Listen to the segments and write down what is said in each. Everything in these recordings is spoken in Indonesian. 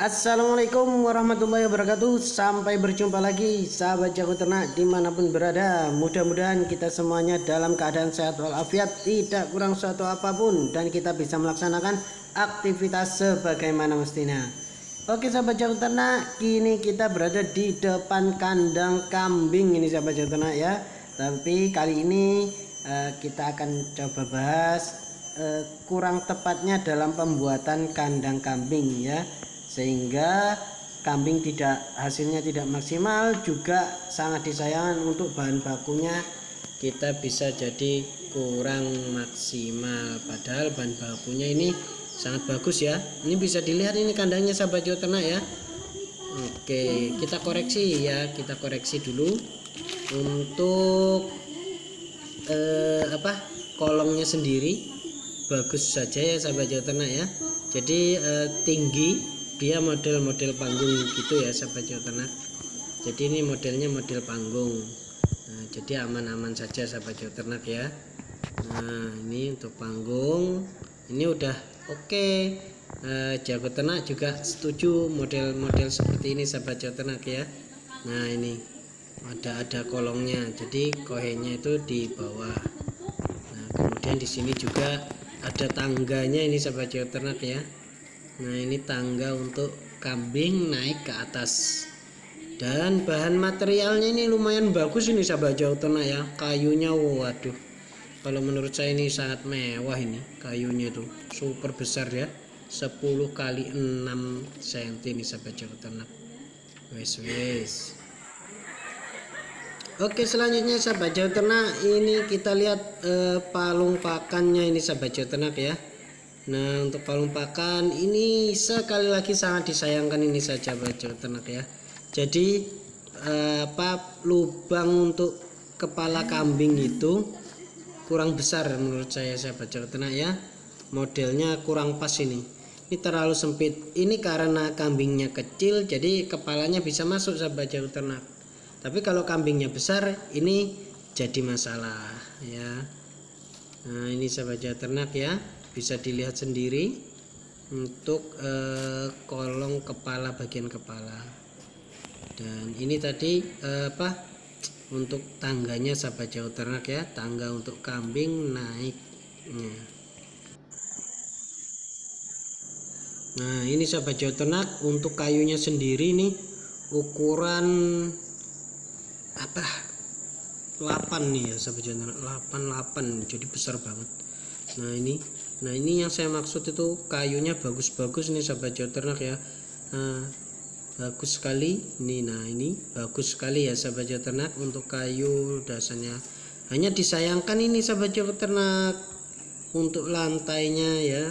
Assalamualaikum warahmatullahi wabarakatuh. Sampai berjumpa lagi sahabat jago ternak di mana pun berada. Mudah-mudahan kita semuanya dalam keadaan sehat walafiat Tidak kurang suatu apa pun Dan kita bisa melaksanakan aktivitas sebagaimana mestinya. Oke sahabat jago ternak Kini kita berada di depan kandang kambing ini sahabat jago ternak ya. Tapi kali ini uh, kita akan coba bahas uh, kurang tepatnya dalam pembuatan kandang kambing ya sehingga kambing tidak hasilnya tidak maksimal juga sangat disayangkan untuk bahan bakunya kita bisa jadi kurang maksimal. Padahal bahan bakunya ini sangat bagus ya. Ini bisa dilihat ini kandangnya sahabat ternak ya. Oke kita koreksi ya kita koreksi dulu. Untuk eh, apa kolongnya sendiri bagus saja ya sahabat ternak ya. Jadi eh, tinggi dia model-model panggung gitu ya sahabat Tengah jadi ini modelnya model panggung. Nah, jadi aman-aman saja sahabat Tengah ya. Nah ini untuk panggung. Ini udah oke. Okay. eh, Jawa Tengah juga setuju model-model seperti ini sahabat Tengah ya. Nah ini ada ada kolongnya. Jadi kohenya itu di bawah. Nah kemudian di sini juga ada tangganya ini sahabat Tengah ya nah ini tangga untuk kambing naik ke atas. Dan bahan materialnya ini lumayan bagus ini sahabat jauh ternak ya. Kayunya waduh. Kalau menurut saya ini sangat mewah ini kayunya tuh super besar ya. 10 kali 6 cm ini sahabat jauh ternak wes wes. Oke selanjutnya sahabat jauh ternak ini kita lihat eh, palung pakannya ini sahabat jauh ternak ya Nah untuk palung pakan ini sekali lagi sangat disayangkan ini saja baca ternak ya. Jadi eh, apa lubang untuk kepala kambing itu kurang besar menurut saya saya baca ternak ya. Modelnya kurang pas ini. Ini terlalu sempit. Ini karena kambingnya kecil jadi kepalanya bisa masuk saya baca ternak. Tapi kalau kambingnya besar ini jadi masalah ya. Nah ini saya baca ternak ya bisa dilihat sendiri untuk eh, kolong kepala bagian kepala. Dan ini tadi eh, apa untuk tangganya sahabat jauh ternak ya tangga untuk kambing naiknya. Nah ini sahabat jauh ternak untuk kayunya sendiri nih ukuran apa 8 nih ya sahabat jauh ternak. 88 jadi besar banget. Nah ini nah ini yang saya maksud itu kayunya bagus-bagus nih sahabat jawa ternak ya. Nah, bagus sekali ini. Nah ini bagus sekali ya sahabat jawa ternak untuk kayu dasarnya. Hanya disayangkan ini sahabat jawa ternak untuk lantainya ya.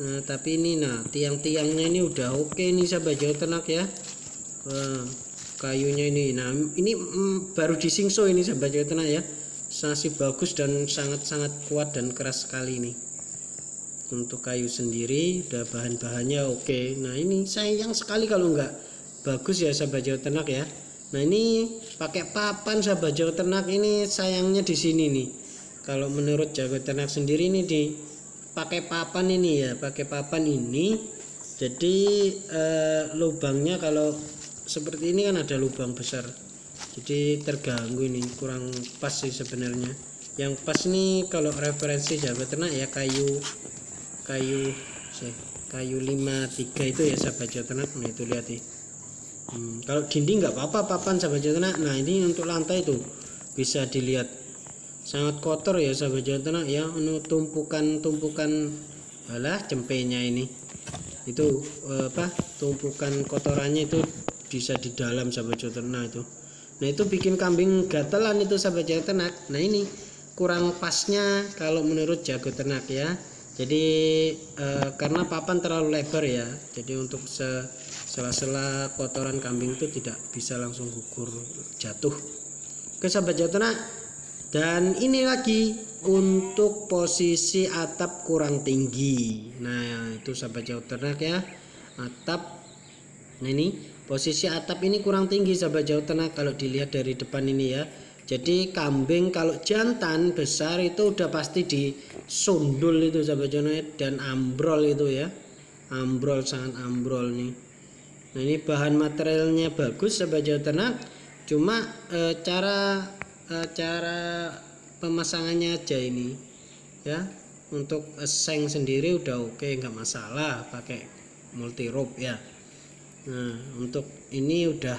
Nah tapi ini nah tiang-tiangnya ini udah oke nih sahabat ternak ya. Nah, kayunya ini. Nah ini mm, baru disingso ini sahabat jawa ternak ya. Masih bagus dan sangat-sangat kuat dan keras sekali ini untuk kayu sendiri udah bahan-bahannya oke. Nah ini sayang sekali kalau enggak bagus ya sahabat jawa ternak ya. Nah ini pakai papan sahabat jawa ternak ini sayangnya di sini nih. Kalau menurut jawa ternak sendiri ini di pakai papan ini ya pakai papan ini. Jadi eh, lubangnya kalau seperti ini kan ada lubang besar. Jadi terganggu ini kurang pas sih sebenarnya. Yang pas nih kalau referensi jawa ternak ya kayu kayu kayu 53 itu ya sahabat ternak nah itu lihat nih hmm, kalau dinding nggak apa-apa papan sahabat ternak nah ini untuk lantai itu bisa dilihat. Sangat kotor ya sahabat ternak ya ini tumpukan-tumpukan alah cempenya ini. Itu eh, apa tumpukan kotorannya itu bisa di dalam sahabat ternak itu. Nah itu bikin kambing gatelan itu sahabat ternak nah ini kurang pasnya kalau menurut jago ternak ya jadi eh, karena papan terlalu lebar ya jadi untuk sela-sela kotoran kambing itu tidak bisa langsung gugur jatuh. Ke sahabat jatuh dan ini lagi untuk posisi atap kurang tinggi. Nah itu sahabat jauh ternak ya atap. Nah ini posisi atap ini kurang tinggi sahabat jauh ternak kalau dilihat dari depan ini ya jadi kambing kalau jantan besar itu udah pasti disundul itu sahabat jono dan ambrol itu ya. Ambrol sangat ambrol nih. Nah ini bahan materialnya bagus sahabat jawa ternak cuma eh, cara eh, cara pemasangannya aja ini ya. Untuk seng sendiri udah oke nggak masalah pakai multi rope ya. Nah untuk ini udah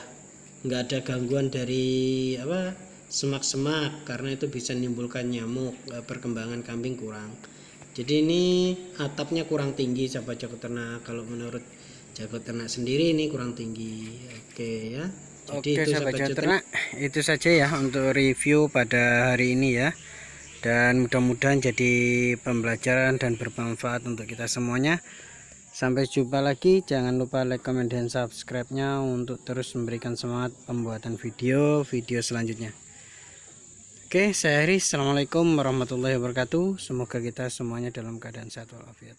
nggak ada gangguan dari apa semak-semak karena itu bisa menimbulkan nyamuk eh, perkembangan kambing kurang. Jadi ini atapnya kurang tinggi sahabat jago ternak. Kalau menurut jago ternak sendiri ini kurang tinggi. Oke ya. Jadi Oke itu sahabat jago ternak itu saja ya untuk review pada hari ini ya. Dan mudah-mudahan jadi pembelajaran dan bermanfaat untuk kita semuanya. Sampai jumpa lagi. Jangan lupa like comment dan subscribe nya untuk terus memberikan semangat pembuatan video-video selanjutnya oke saya Heri Assalamualaikum warahmatullahi wabarakatuh. Semoga kita semuanya dalam keadaan sehat walafiat